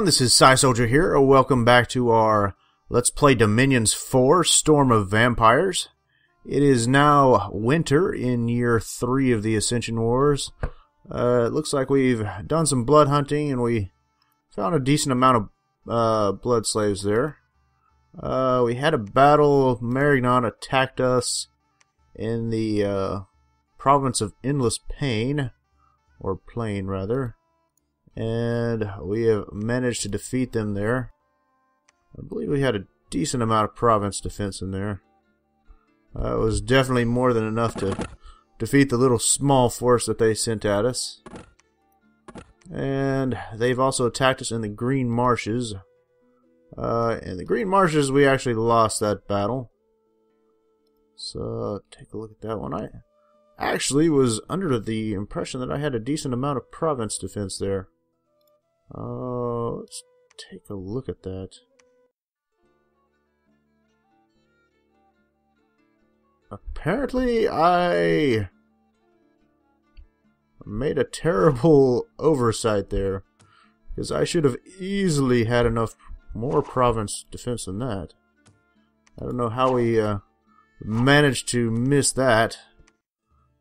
everyone, this is Psy Soldier here. Welcome back to our Let's Play Dominions 4 Storm of Vampires. It is now winter in year 3 of the Ascension Wars. Uh, it looks like we've done some blood hunting and we found a decent amount of uh, blood slaves there. Uh, we had a battle. Marignon attacked us in the uh, province of Endless Pain, or Plain rather and we have managed to defeat them there. I believe we had a decent amount of province defense in there. It was definitely more than enough to defeat the little small force that they sent at us. And they've also attacked us in the Green Marshes. Uh, in the Green Marshes, we actually lost that battle. So, take a look at that one. I actually was under the impression that I had a decent amount of province defense there. Uh, let's take a look at that. Apparently, I made a terrible oversight there. Because I should have easily had enough more province defense than that. I don't know how we uh, managed to miss that.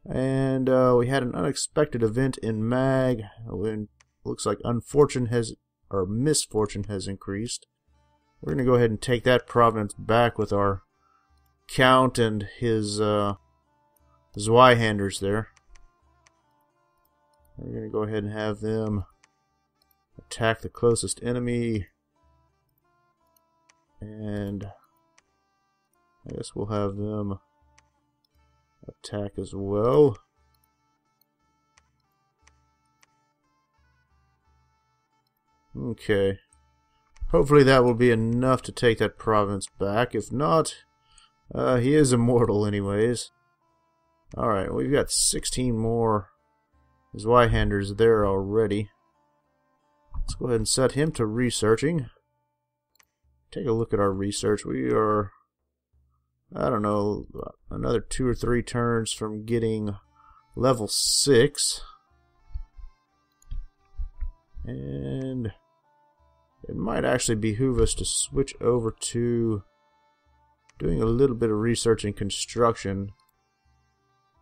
And uh, we had an unexpected event in Mag when looks like unfortune has or misfortune has increased. We're going to go ahead and take that province back with our count and his uh, Zweihanders there. We're going to go ahead and have them attack the closest enemy. And I guess we'll have them attack as well. Okay. Hopefully that will be enough to take that province back. If not, uh, he is immortal anyways. Alright, we've got 16 more Zweihanders there already. Let's go ahead and set him to researching. Take a look at our research. We are, I don't know, another two or three turns from getting level 6. And it might actually behoove us to switch over to doing a little bit of research in construction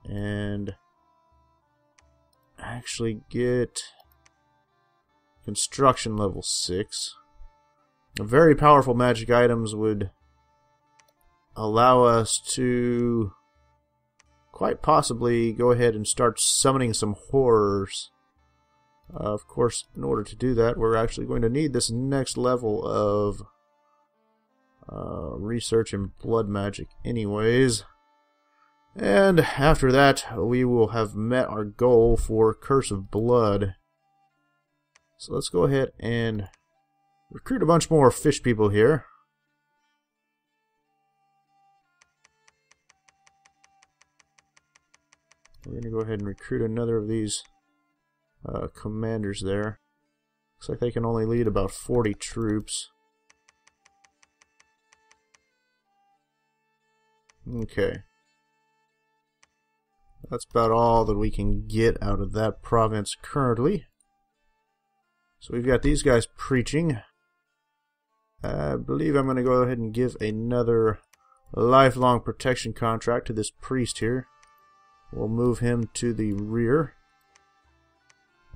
and actually get construction level 6. Very powerful magic items would allow us to quite possibly go ahead and start summoning some horrors uh, of course, in order to do that, we're actually going to need this next level of uh, research in blood magic anyways. And after that, we will have met our goal for Curse of Blood. So let's go ahead and recruit a bunch more fish people here. We're going to go ahead and recruit another of these uh, commanders there. Looks like they can only lead about 40 troops. Okay. That's about all that we can get out of that province currently. So we've got these guys preaching. I believe I'm going to go ahead and give another lifelong protection contract to this priest here. We'll move him to the rear.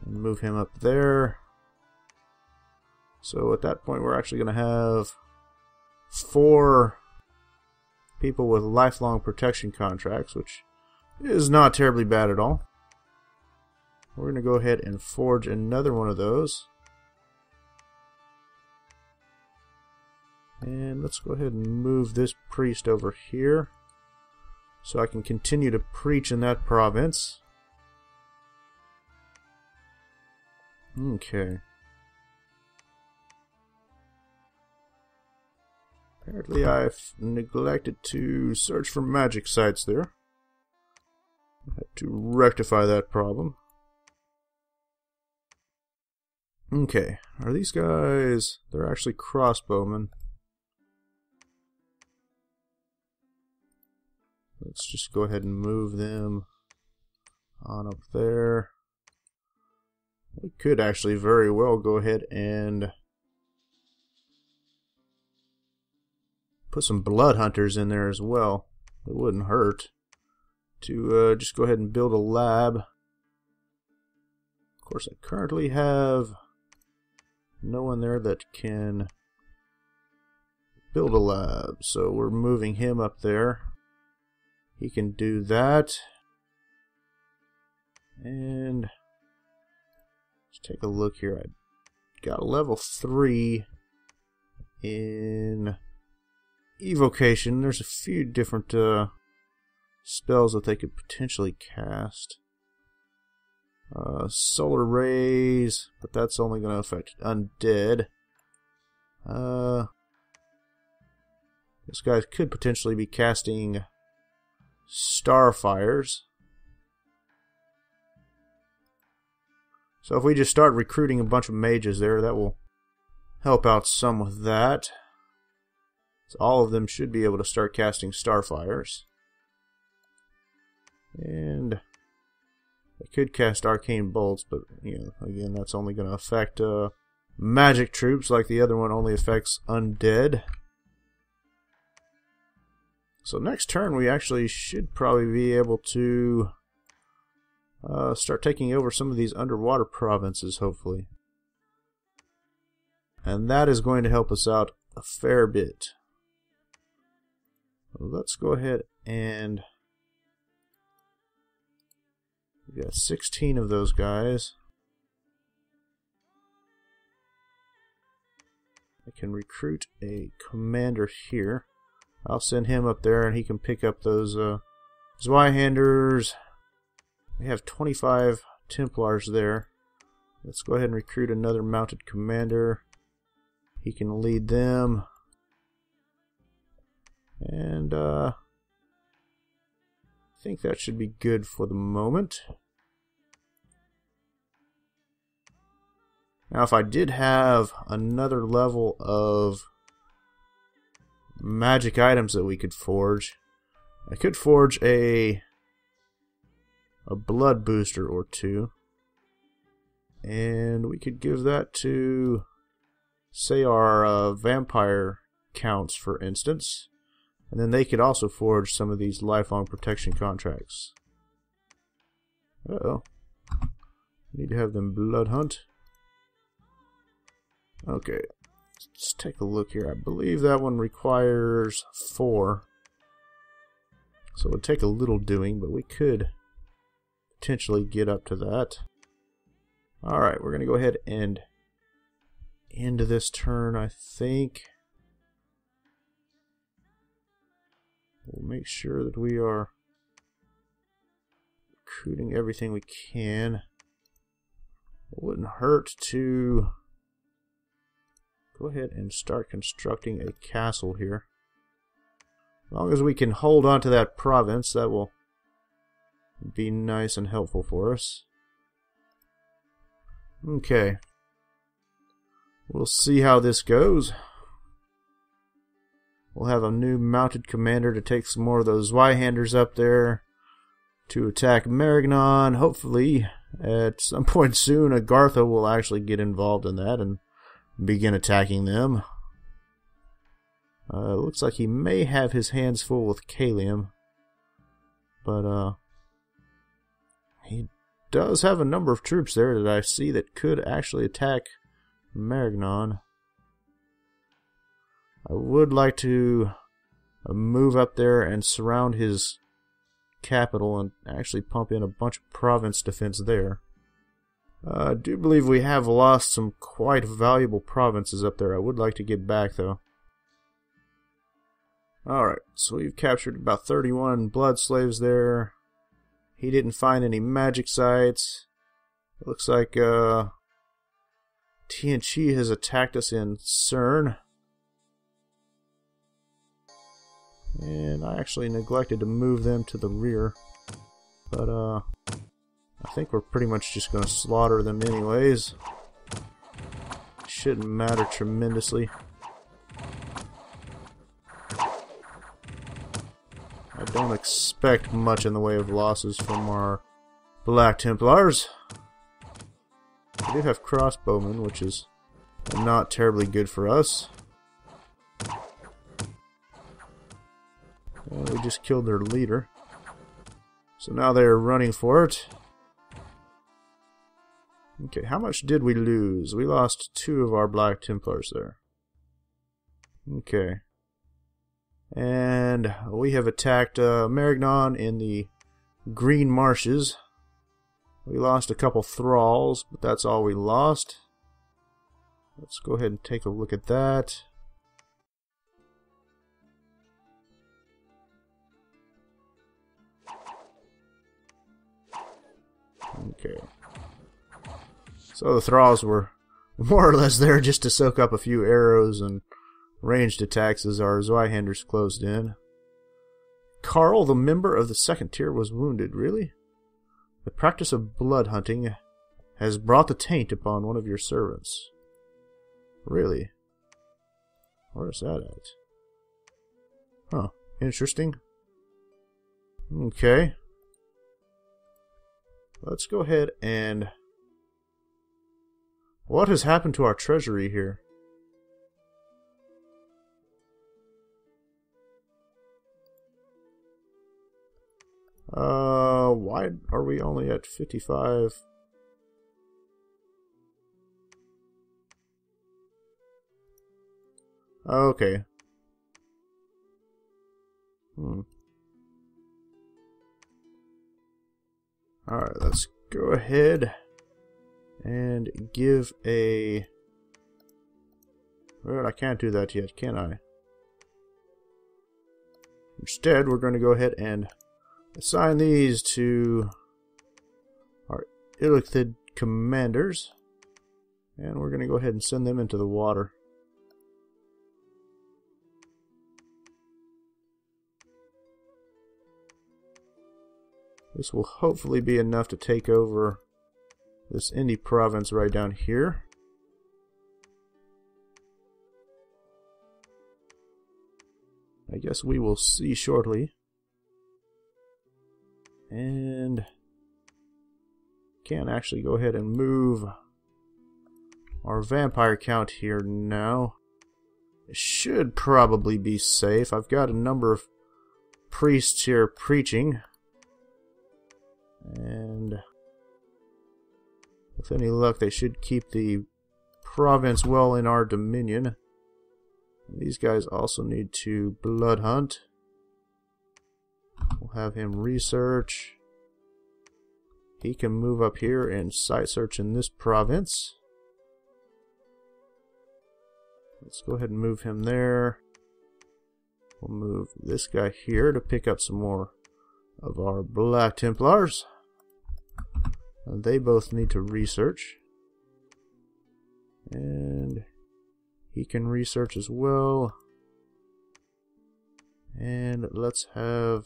And move him up there. So at that point, we're actually going to have four people with lifelong protection contracts, which is not terribly bad at all. We're going to go ahead and forge another one of those. And let's go ahead and move this priest over here so I can continue to preach in that province. Okay. Apparently I've neglected to search for magic sites there. I had to rectify that problem. Okay, are these guys... They're actually crossbowmen. Let's just go ahead and move them on up there we could actually very well go ahead and put some blood hunters in there as well. It wouldn't hurt to uh, just go ahead and build a lab. Of course, I currently have no one there that can build a lab, so we're moving him up there. He can do that. And take a look here. I got a level 3 in evocation. There's a few different uh, spells that they could potentially cast. Uh, solar rays, but that's only going to affect undead. Uh, this guy could potentially be casting starfires. So if we just start recruiting a bunch of mages there, that will help out some with that. So all of them should be able to start casting starfires. And I could cast arcane bolts, but you know, again, that's only going to affect uh, magic troops, like the other one only affects undead. So next turn, we actually should probably be able to uh, start taking over some of these underwater provinces, hopefully. And that is going to help us out a fair bit. Let's go ahead and we've got 16 of those guys. I can recruit a commander here. I'll send him up there and he can pick up those uh, Zweihanders. We have 25 Templars there. Let's go ahead and recruit another mounted commander. He can lead them. And uh, I think that should be good for the moment. Now, if I did have another level of magic items that we could forge, I could forge a a blood booster or two. And we could give that to, say, our uh, vampire counts, for instance. And then they could also forge some of these lifelong protection contracts. Uh oh. Need to have them blood hunt. Okay. Let's take a look here. I believe that one requires four. So it would take a little doing, but we could potentially get up to that. Alright, we're going to go ahead and end this turn, I think. We'll make sure that we are recruiting everything we can. It wouldn't hurt to go ahead and start constructing a castle here. As long as we can hold on to that province, that will be nice and helpful for us. Okay. We'll see how this goes. We'll have a new mounted commander to take some more of those Zweihanders up there to attack Marignon. Hopefully, at some point soon, Agartha will actually get involved in that and begin attacking them. Uh, looks like he may have his hands full with Caelum. But, uh, he does have a number of troops there that I see that could actually attack Marignon. I would like to uh, move up there and surround his capital and actually pump in a bunch of province defense there. Uh, I do believe we have lost some quite valuable provinces up there. I would like to get back, though. Alright, so we've captured about 31 blood slaves there. He didn't find any magic sites. It looks like uh, T'ien Ch'i has attacked us in Cern. And I actually neglected to move them to the rear. But uh, I think we're pretty much just going to slaughter them anyways. Shouldn't matter tremendously. Don't expect much in the way of losses from our Black Templars. We do have crossbowmen, which is not terribly good for us. And we just killed their leader. So now they're running for it. Okay, how much did we lose? We lost two of our Black Templars there. Okay. And we have attacked uh, Marignon in the Green Marshes. We lost a couple thralls, but that's all we lost. Let's go ahead and take a look at that. Okay. So the thralls were more or less there just to soak up a few arrows and ranged attacks as our Zweihanders closed in. Karl, the member of the second tier, was wounded. Really? The practice of blood hunting has brought the taint upon one of your servants. Really? Where's that at? Huh. Interesting. Okay. Let's go ahead and... What has happened to our treasury here? Uh, why are we only at 55? Okay. Hmm. Alright, let's go ahead and give a... Well, I can't do that yet, can I? Instead, we're going to go ahead and assign these to our Illithid commanders. And we're going to go ahead and send them into the water. This will hopefully be enough to take over this Indi province right down here. I guess we will see shortly. And can actually go ahead and move our vampire count here now. It should probably be safe. I've got a number of priests here preaching. And with any luck, they should keep the province well in our dominion. These guys also need to blood hunt. We'll have him research. He can move up here and site search in this province. Let's go ahead and move him there. We'll move this guy here to pick up some more of our Black Templars. Uh, they both need to research. And he can research as well. And let's have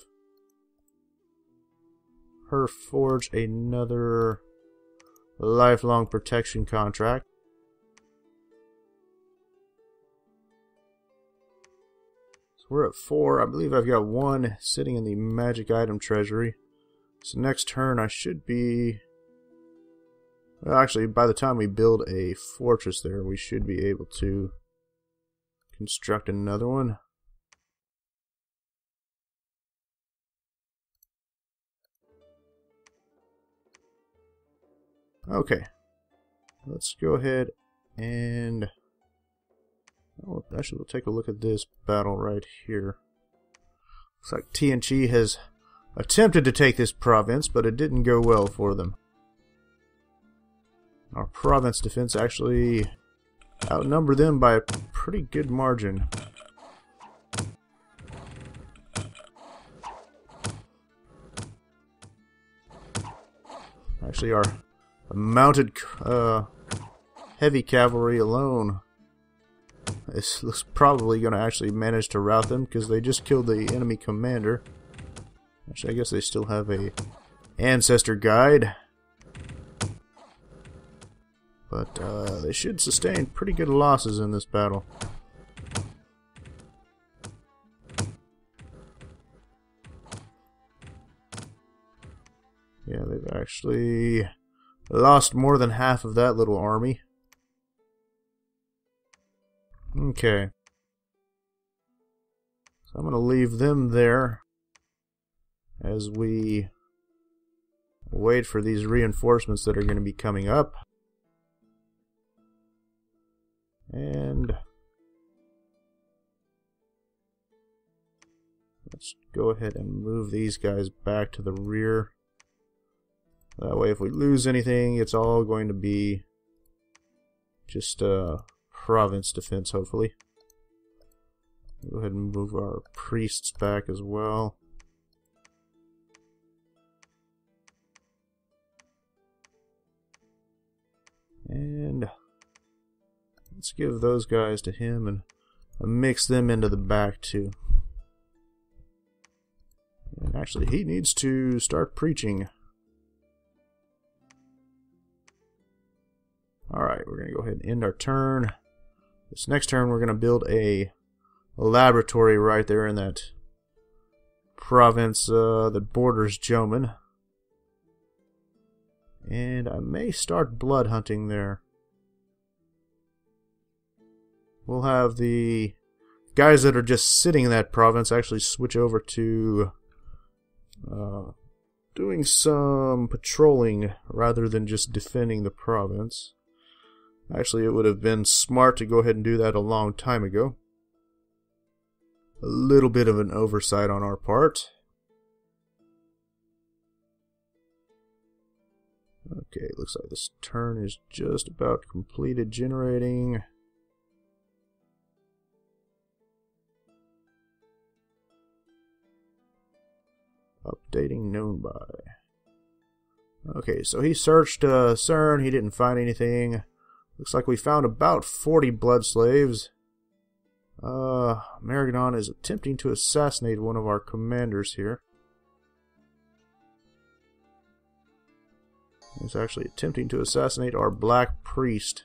her forge another lifelong protection contract. So we're at four. I believe I've got one sitting in the magic item treasury. So next turn I should be well, actually, by the time we build a fortress there, we should be able to construct another one. Okay. Let's go ahead and... Oh, actually, we'll take a look at this battle right here. Looks like TNG has attempted to take this province, but it didn't go well for them. Our province defense actually outnumber them by a pretty good margin. Actually, our mounted uh, heavy cavalry alone is, is probably going to actually manage to rout them because they just killed the enemy commander. Actually, I guess they still have a ancestor guide. But uh, they should sustain pretty good losses in this battle. Yeah, they've actually lost more than half of that little army. Okay. So I'm going to leave them there as we wait for these reinforcements that are going to be coming up. And let's go ahead and move these guys back to the rear. That way if we lose anything, it's all going to be just uh, province defense, hopefully. Go ahead and move our priests back as well. And let's give those guys to him and mix them into the back too. And actually, he needs to start preaching. Alright, we're going to go ahead and end our turn. This next turn, we're going to build a laboratory right there in that province uh, that borders Jomon. And I may start blood hunting there. We'll have the guys that are just sitting in that province actually switch over to uh, doing some patrolling rather than just defending the province. Actually, it would have been smart to go ahead and do that a long time ago. A little bit of an oversight on our part. Okay, looks like this turn is just about completed generating. Updating known by. Okay, so he searched uh, CERN, he didn't find anything. Looks like we found about 40 blood slaves. Uh, Maragadon is attempting to assassinate one of our commanders here. He's actually attempting to assassinate our black priest.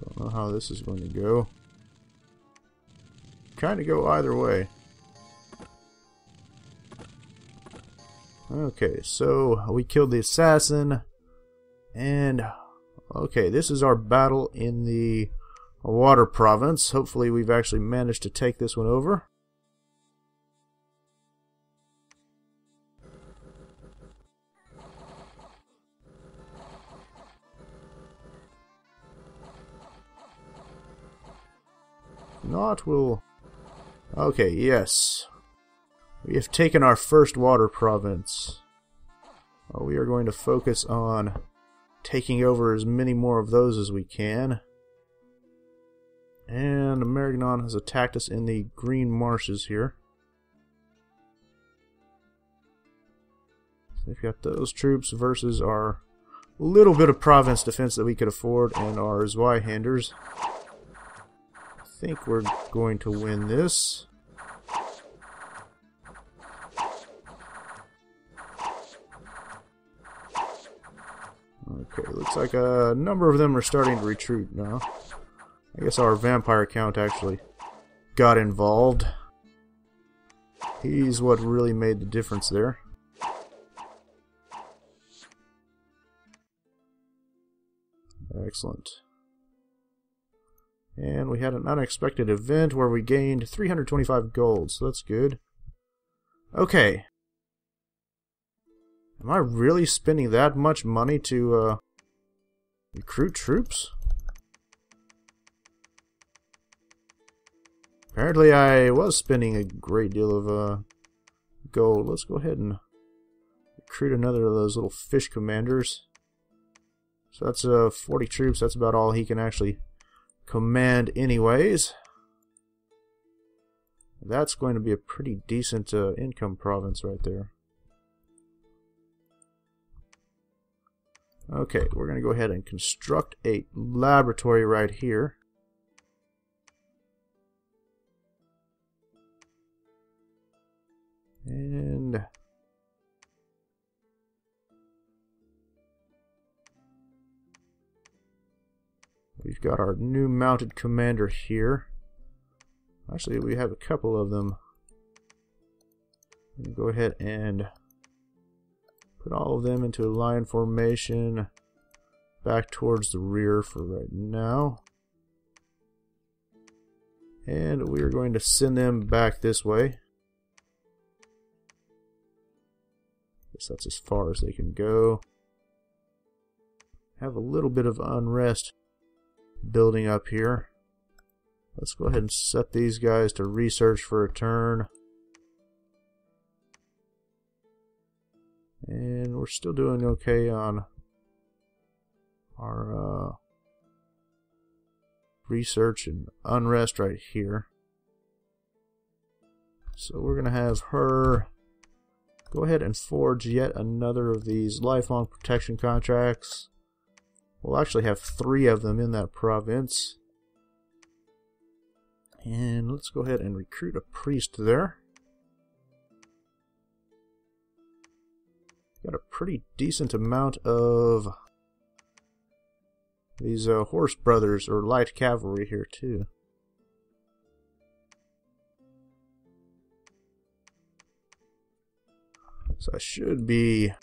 Don't know how this is going to go. Kind of go either way. Okay, so we killed the assassin. And, okay, this is our battle in the water province. Hopefully we've actually managed to take this one over. Not will... Okay, yes. We have taken our first water province. Well, we are going to focus on taking over as many more of those as we can. And Marignon has attacked us in the green marshes here. So we've got those troops versus our little bit of province defense that we could afford and our Zweihanders. I think we're going to win this. Okay, looks like a number of them are starting to retreat now. I guess our vampire count actually got involved. He's what really made the difference there. Excellent. And we had an unexpected event where we gained 325 gold, so that's good. Okay. Am I really spending that much money to uh, Recruit troops? Apparently I was spending a great deal of uh, gold. Let's go ahead and recruit another of those little fish commanders. So that's uh, 40 troops. That's about all he can actually command anyways. That's going to be a pretty decent uh, income province right there. Okay, we're going to go ahead and construct a laboratory right here. And we've got our new mounted commander here. Actually, we have a couple of them. Go ahead and Put all of them into a line formation. back towards the rear for right now. And we are going to send them back this way. Guess that's as far as they can go. Have a little bit of unrest building up here. Let's go ahead and set these guys to research for a turn. And we're still doing okay on our uh, research and unrest right here. So we're going to have her go ahead and forge yet another of these lifelong protection contracts. We'll actually have three of them in that province. And let's go ahead and recruit a priest there. Got a pretty decent amount of these uh, horse brothers or light cavalry here too. So I should be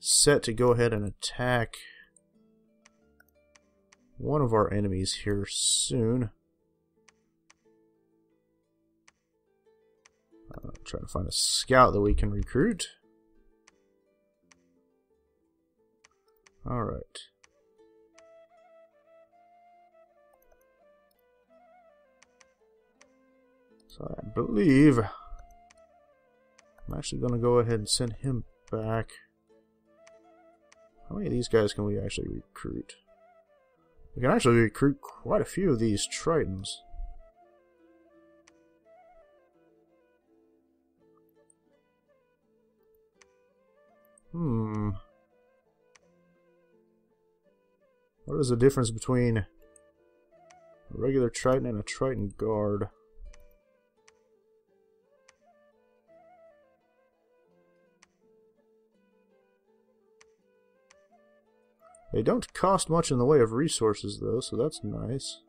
set to go ahead and attack one of our enemies here soon. Uh, trying to find a scout that we can recruit. Alright. So I believe I'm actually going to go ahead and send him back. How many of these guys can we actually recruit? We can actually recruit quite a few of these Tritons. Hmm. What is the difference between a regular Triton and a Triton Guard? They don't cost much in the way of resources, though, so that's nice.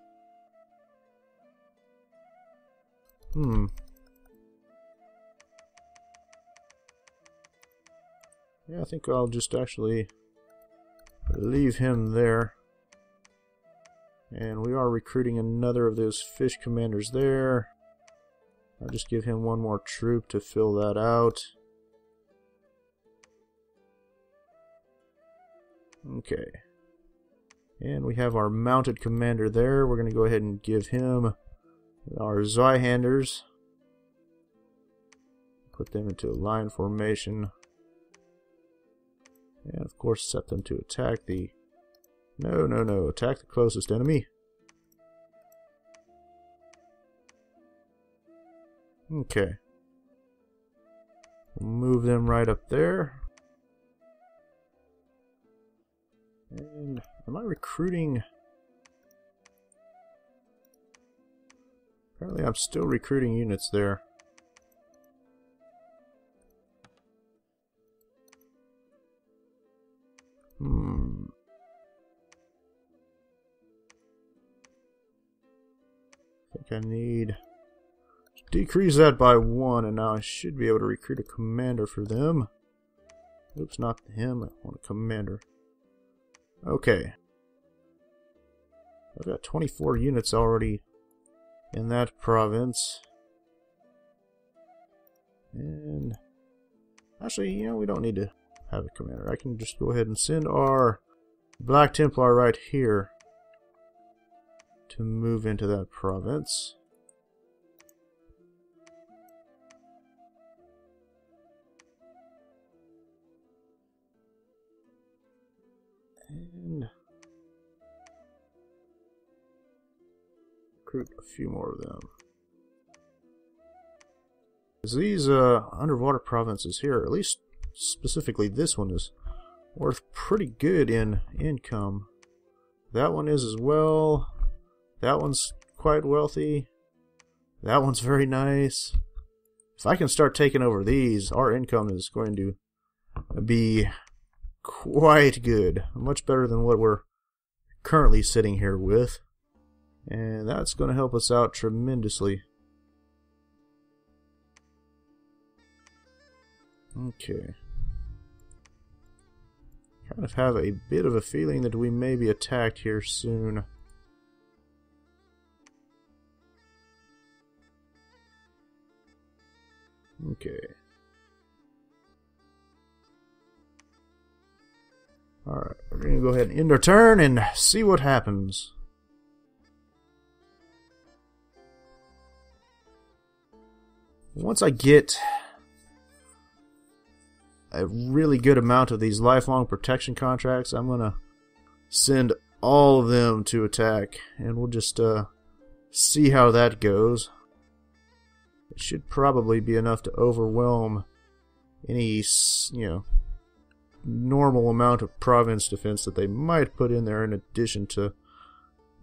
Hmm. Yeah, I think I'll just actually leave him there. And we are recruiting another of those fish commanders there. I'll just give him one more troop to fill that out. Okay. And we have our mounted commander there. We're going to go ahead and give him our Zweihanders. Put them into a line formation. And of course set them to attack the... No, no, no. Attack the closest enemy. Okay. We'll move them right up there. And am I recruiting? Apparently I'm still recruiting units there. Hmm. I need decrease that by one, and now I should be able to recruit a commander for them. Oops, not him. I want a commander. Okay. I've got 24 units already in that province. And actually, you know, we don't need to have a commander. I can just go ahead and send our Black Templar right here to move into that province. And recruit a few more of them. These uh, underwater provinces here, at least specifically this one, is worth pretty good in income. That one is as well. That one's quite wealthy. That one's very nice. If I can start taking over these, our income is going to be quite good. Much better than what we're currently sitting here with. And that's going to help us out tremendously. Okay. kind of have a bit of a feeling that we may be attacked here soon. Okay. Alright, we're going to go ahead and end our turn and see what happens. Once I get a really good amount of these lifelong protection contracts, I'm going to send all of them to attack, and we'll just uh, see how that goes. It should probably be enough to overwhelm any, you know, normal amount of province defense that they might put in there in addition to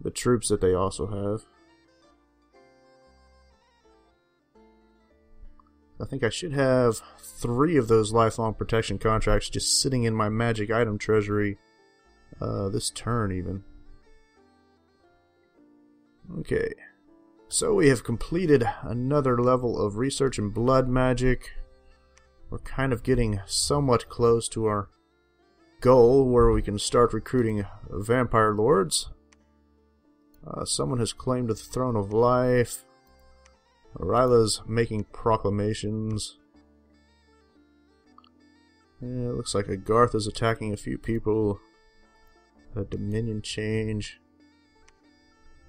the troops that they also have. I think I should have three of those lifelong protection contracts just sitting in my magic item treasury uh, this turn even. Okay, so we have completed another level of research in blood magic. We're kind of getting somewhat close to our goal where we can start recruiting vampire lords. Uh, someone has claimed the throne of life. Ryla's making proclamations. Yeah, it looks like Agarth is attacking a few people. A Dominion change.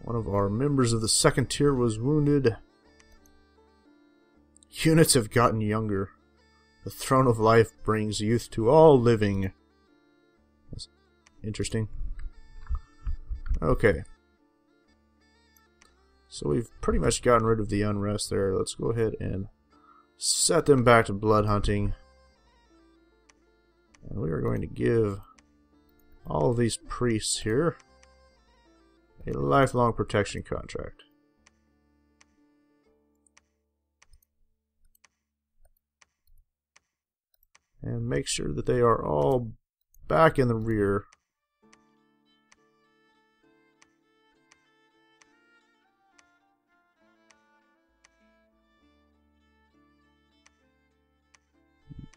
One of our members of the second tier was wounded. Units have gotten younger. The throne of life brings youth to all living. That's interesting. Okay. So we've pretty much gotten rid of the unrest there. Let's go ahead and set them back to blood hunting. And we are going to give all of these priests here a lifelong protection contract. And make sure that they are all back in the rear.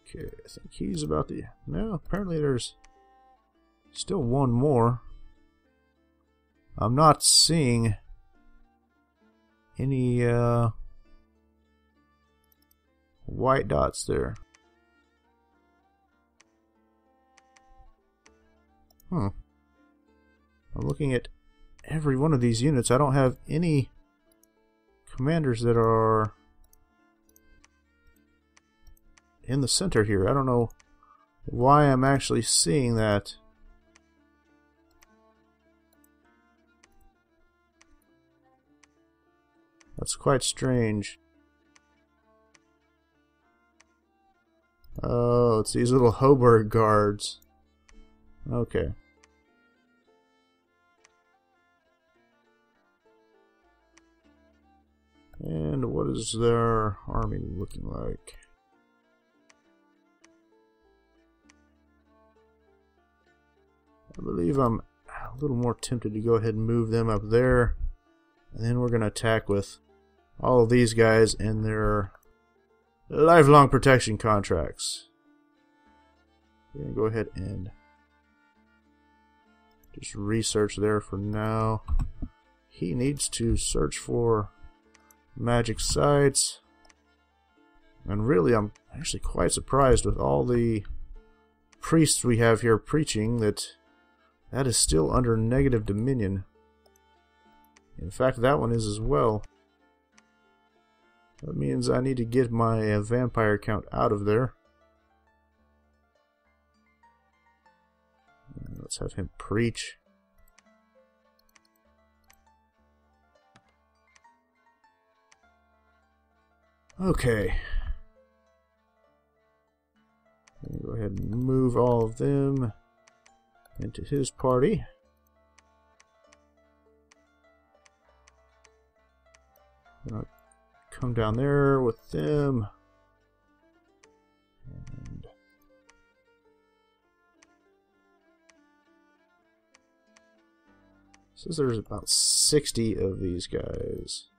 Okay, I think he's about the... No, apparently there's still one more. I'm not seeing any uh, white dots there. Hmm. I'm looking at every one of these units. I don't have any commanders that are in the center here. I don't know why I'm actually seeing that. That's quite strange. Oh, it's these little Hoburg guards. Okay. And what is their army looking like? I believe I'm a little more tempted to go ahead and move them up there. And then we're going to attack with all of these guys and their lifelong protection contracts. We're going to go ahead and just research there for now. He needs to search for magic sites. And really, I'm actually quite surprised with all the priests we have here preaching that that is still under negative dominion. In fact, that one is as well. That means I need to get my uh, vampire count out of there. Let's have him preach. Okay. Go ahead and move all of them into his party. Come down there with them. And says there's about 60 of these guys.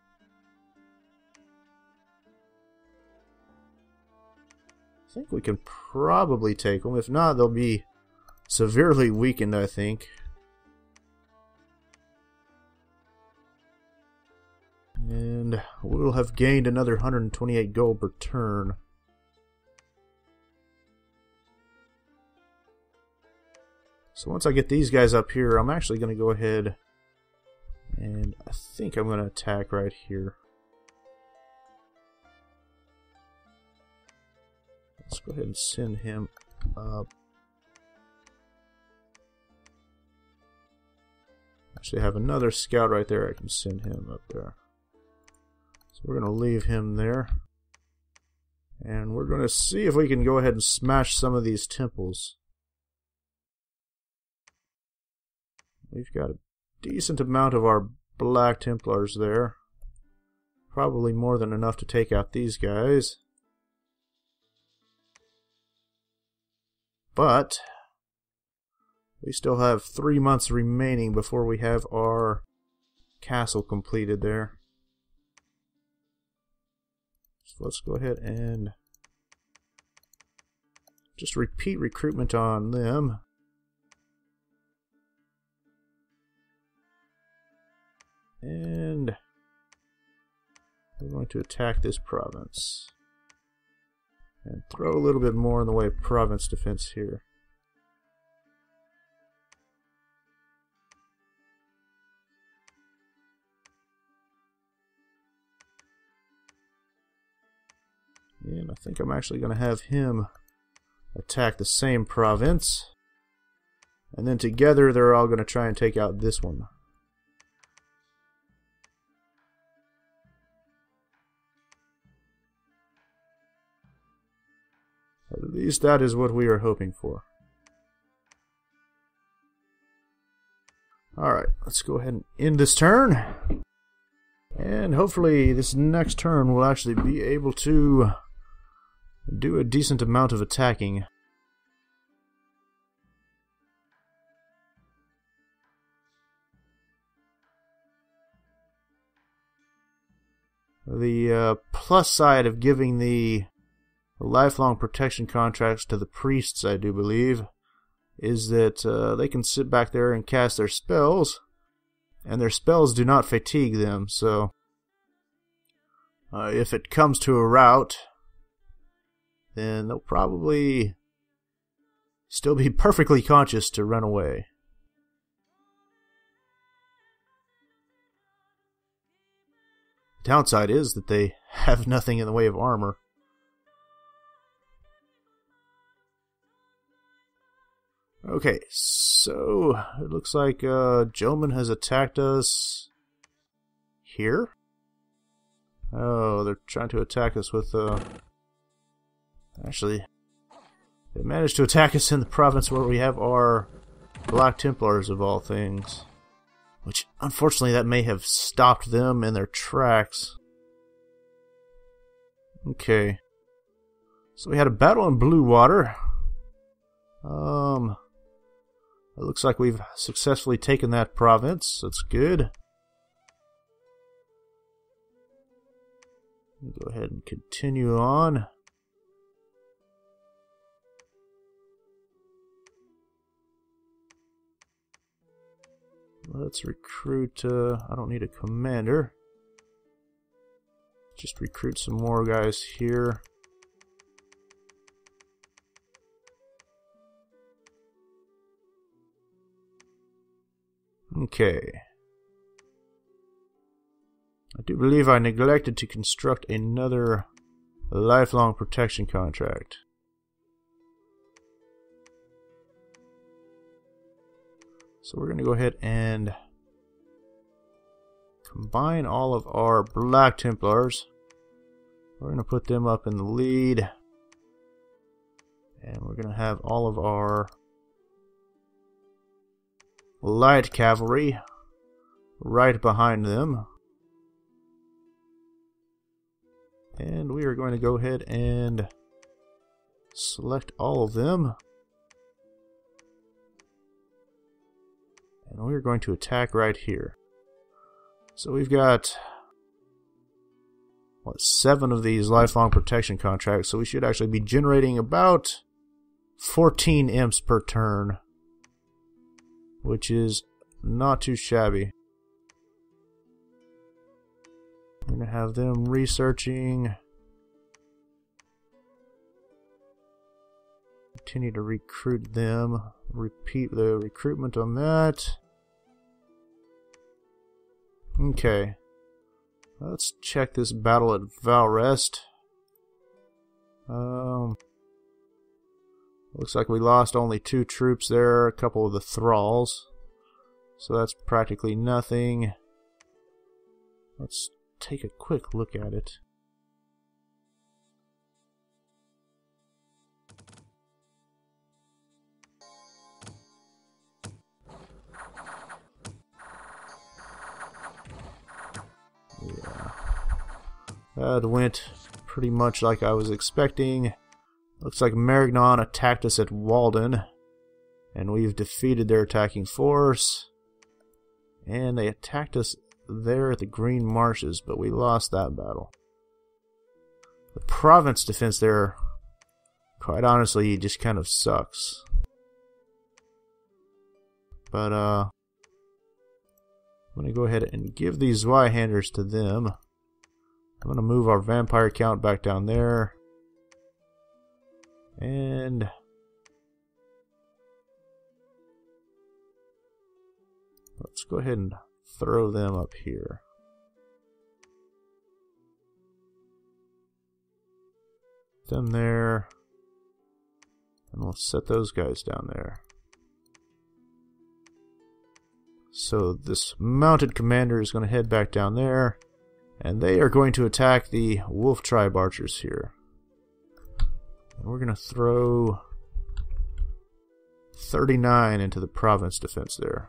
I think we can probably take them. If not, they'll be severely weakened, I think. And we'll have gained another 128 gold per turn. So once I get these guys up here, I'm actually going to go ahead and I think I'm going to attack right here. Let's go ahead and send him up. Actually, I have another scout right there. I can send him up there. So we're going to leave him there. And we're going to see if we can go ahead and smash some of these temples. We've got a decent amount of our Black Templars there. Probably more than enough to take out these guys. But we still have three months remaining before we have our castle completed there. Let's go ahead and just repeat recruitment on them. And we're going to attack this province. And throw a little bit more in the way of province defense here. And I think I'm actually going to have him attack the same province. And then together they're all going to try and take out this one. At least that is what we are hoping for. Alright, let's go ahead and end this turn. And hopefully this next turn we'll actually be able to do a decent amount of attacking. The uh, plus side of giving the lifelong protection contracts to the priests, I do believe, is that uh, they can sit back there and cast their spells, and their spells do not fatigue them, so uh, if it comes to a rout, then they'll probably still be perfectly conscious to run away. The downside is that they have nothing in the way of armor. Okay, so it looks like uh, Jomon has attacked us here. Oh, they're trying to attack us with uh, Actually, they managed to attack us in the province where we have our Black Templars of all things. Which, unfortunately, that may have stopped them in their tracks. Okay. So we had a battle in Blue Water. Um, it looks like we've successfully taken that province. That's good. Go ahead and continue on. Let's recruit, uh, I don't need a commander. Just recruit some more guys here. Okay. I do believe I neglected to construct another lifelong protection contract. So we're going to go ahead and combine all of our Black Templars. We're going to put them up in the lead. And we're going to have all of our light cavalry right behind them. And we are going to go ahead and select all of them. And we're going to attack right here. So we've got what seven of these lifelong protection contracts, so we should actually be generating about 14 imps per turn. which is not too shabby. I'm to have them researching. Continue to recruit them. Repeat the recruitment on that. Okay. Let's check this battle at Valrest. Um, looks like we lost only two troops there, a couple of the thralls. So that's practically nothing. Let's take a quick look at it. That went pretty much like I was expecting. Looks like Marignon attacked us at Walden, and we've defeated their attacking force. And they attacked us there at the Green Marshes, but we lost that battle. The province defense there, quite honestly, just kind of sucks. But, uh, I'm going to go ahead and give these Zweihanders to them. I'm going to move our vampire count back down there. And... Let's go ahead and throw them up here. Them there. And we'll set those guys down there. So this mounted commander is going to head back down there. And they are going to attack the wolf tribe archers here. And we're going to throw 39 into the province defense there.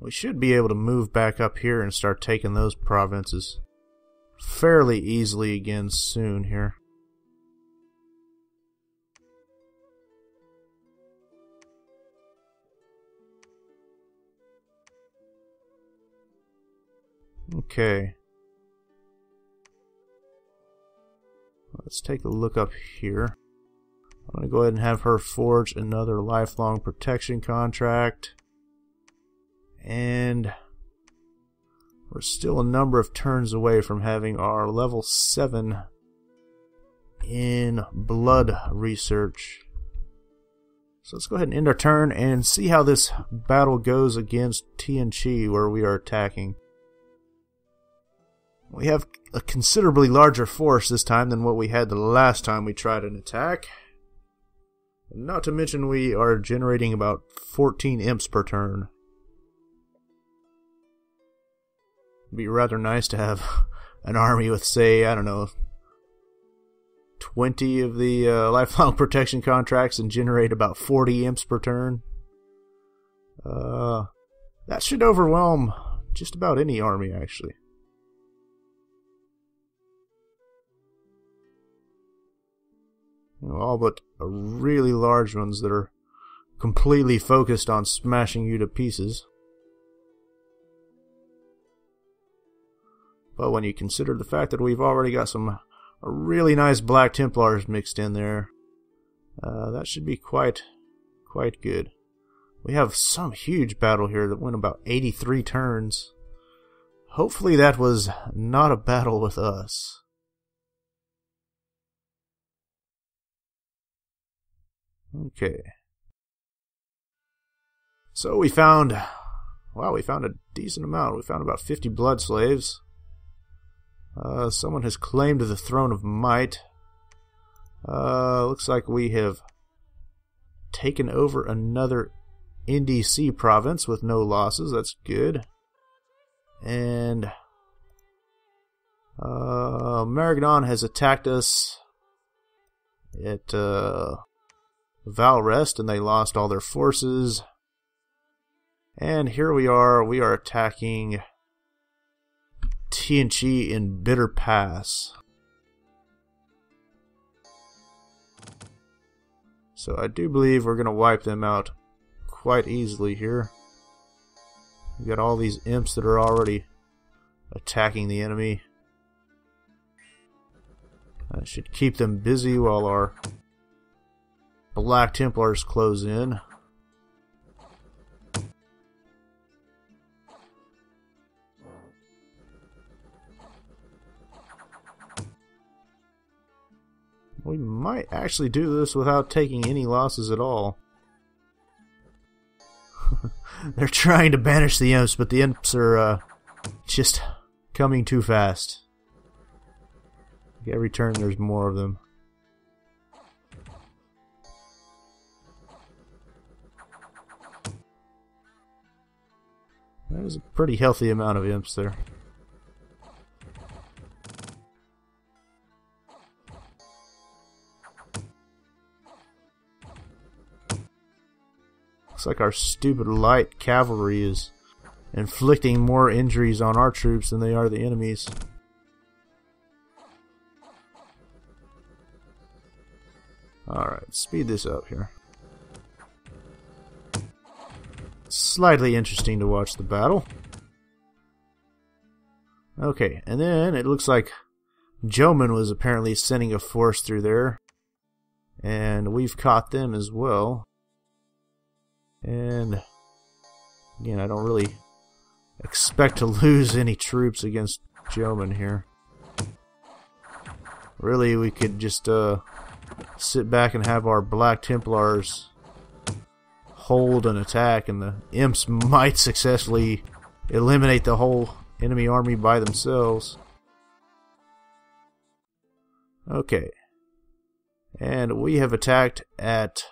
We should be able to move back up here and start taking those provinces fairly easily again soon here. Okay. Let's take a look up here. I'm going to go ahead and have her forge another lifelong protection contract. And we're still a number of turns away from having our level 7 in blood research. So let's go ahead and end our turn and see how this battle goes against T'ien Ch'i where we are attacking. We have a considerably larger force this time than what we had the last time we tried an attack. Not to mention we are generating about 14 imps per turn. It'd be rather nice to have an army with, say, I don't know, 20 of the uh, lifelong protection contracts and generate about 40 imps per turn. Uh, that should overwhelm just about any army, actually. You know, all but really large ones that are completely focused on smashing you to pieces. But when you consider the fact that we've already got some really nice Black Templars mixed in there, uh, that should be quite, quite good. We have some huge battle here that went about 83 turns. Hopefully that was not a battle with us. Okay. So we found, wow, we found a decent amount. We found about 50 blood slaves. Uh, someone has claimed the throne of might. Uh, looks like we have taken over another NDC province with no losses. That's good. And uh, has attacked us at uh, Valrest, and they lost all their forces. And here we are. We are attacking T'ien Ch'i in Bitter Pass. So I do believe we're going to wipe them out quite easily here. We've got all these imps that are already attacking the enemy. That should keep them busy while our Black Templars close in. We might actually do this without taking any losses at all. They're trying to banish the imps, but the imps are uh, just coming too fast. Every turn there's more of them. There's a pretty healthy amount of imps there. Looks like our stupid light cavalry is inflicting more injuries on our troops than they are the enemies. Alright, speed this up here. Slightly interesting to watch the battle. Okay, and then it looks like Jomon was apparently sending a force through there. And we've caught them as well. And again, I don't really expect to lose any troops against Jomon here. Really, we could just uh, sit back and have our Black Templars hold an attack, and the imps might successfully eliminate the whole enemy army by themselves. Okay. And we have attacked at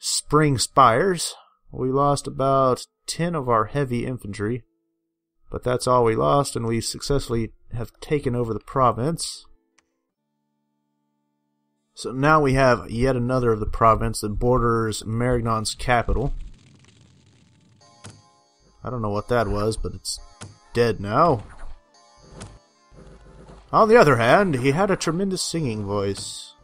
Spring Spires. We lost about 10 of our heavy infantry, but that's all we lost, and we successfully have taken over the province. So now we have yet another of the province that borders Marignon's capital. I don't know what that was, but it's dead now. On the other hand, he had a tremendous singing voice.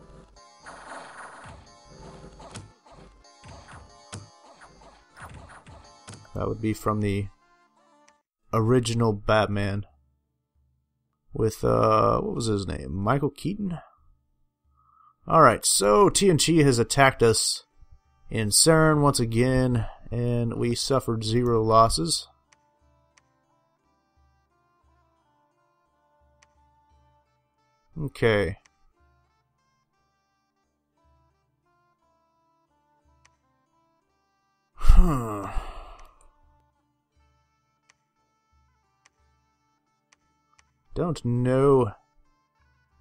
That would be from the original Batman with uh what was his name? Michael Keaton? Alright, so TNT has attacked us in Saren once again, and we suffered zero losses. Okay. Huh. don't know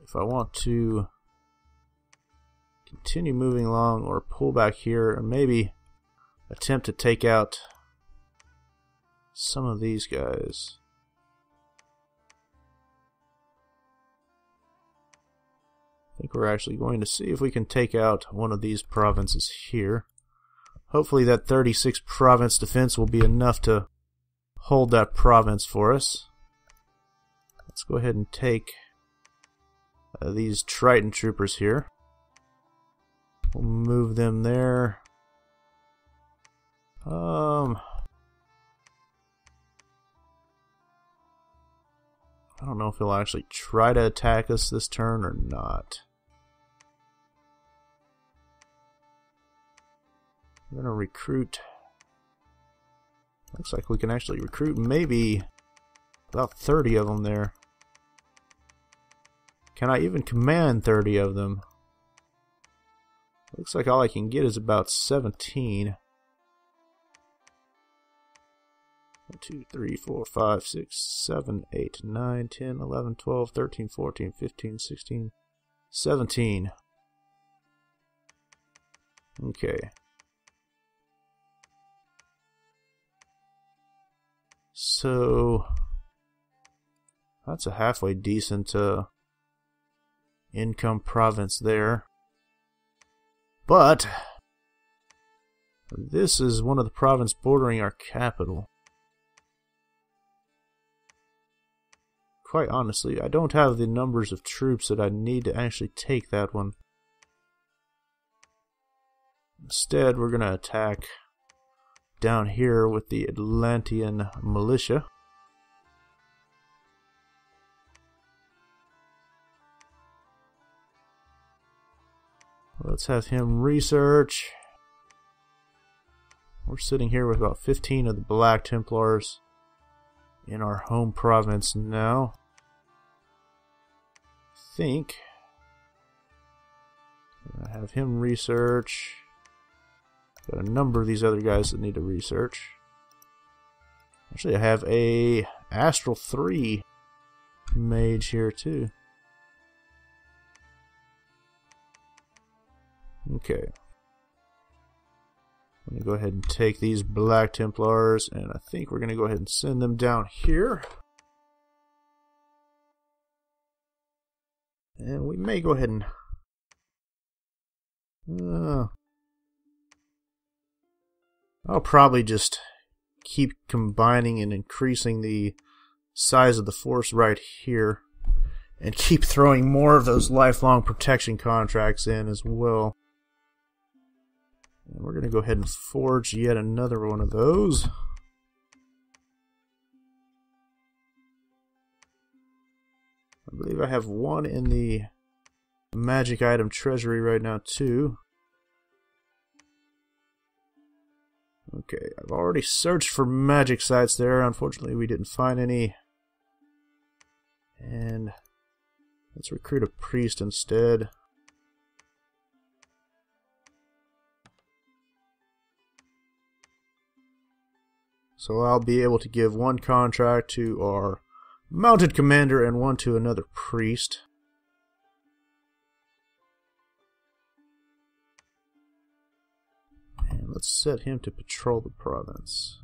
if I want to continue moving along or pull back here or maybe attempt to take out some of these guys. I think we're actually going to see if we can take out one of these provinces here. Hopefully that 36 province defense will be enough to hold that province for us. Let's go ahead and take uh, these Triton troopers here. We'll move them there. Um, I don't know if he'll actually try to attack us this turn or not. We're gonna recruit. Looks like we can actually recruit maybe about 30 of them there. Can I even command 30 of them? Looks like all I can get is about 17. 1, 2, 3, 4, 5, 6, 7, 8, 9, 10, 11, 12, 13, 14, 15, 16, 17. Okay. So, that's a halfway decent uh, income province there. But this is one of the provinces bordering our capital. Quite honestly, I don't have the numbers of troops that I need to actually take that one. Instead, we're going to attack down here with the Atlantean militia. Let's have him research. We're sitting here with about 15 of the Black Templars in our home province now. I think have him research. Got a number of these other guys that need to research. Actually, I have a Astral 3 mage here too. Okay. I'm going to go ahead and take these Black Templars, and I think we're going to go ahead and send them down here. And we may go ahead and... Uh, I'll probably just keep combining and increasing the size of the force right here. And keep throwing more of those lifelong protection contracts in as well. And we're going to go ahead and forge yet another one of those. I believe I have one in the magic item treasury right now too. Okay, I've already searched for magic sites there. Unfortunately, we didn't find any. And let's recruit a priest instead. So I'll be able to give one contract to our mounted commander and one to another priest. And let's set him to patrol the province.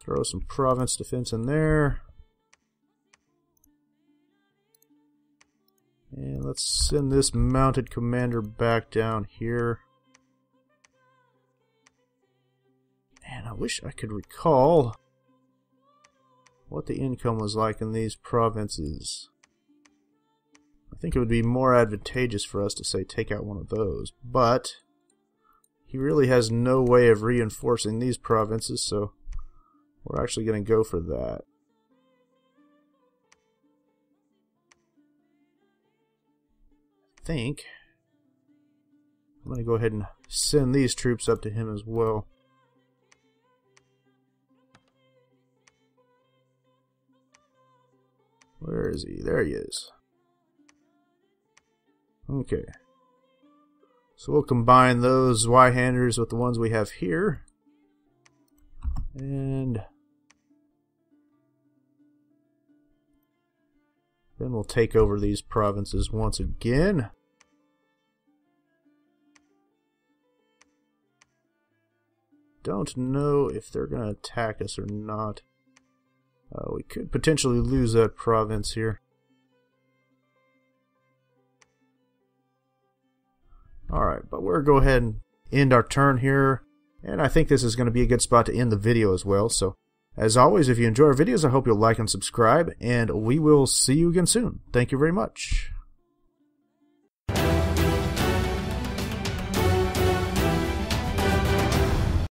Throw some province defense in there. And let's send this mounted commander back down here. Man, I wish I could recall what the income was like in these provinces. I think it would be more advantageous for us to say take out one of those, but he really has no way of reinforcing these provinces, so we're actually going to go for that. I think I'm going to go ahead and send these troops up to him as well. Where is he? There he is. Okay. So we'll combine those Zweihanders with the ones we have here. And then we'll take over these provinces once again. Don't know if they're going to attack us or not. Uh, we could potentially lose that province here. Alright, but we're going to go ahead and end our turn here. And I think this is going to be a good spot to end the video as well. So, as always, if you enjoy our videos, I hope you'll like and subscribe. And we will see you again soon. Thank you very much.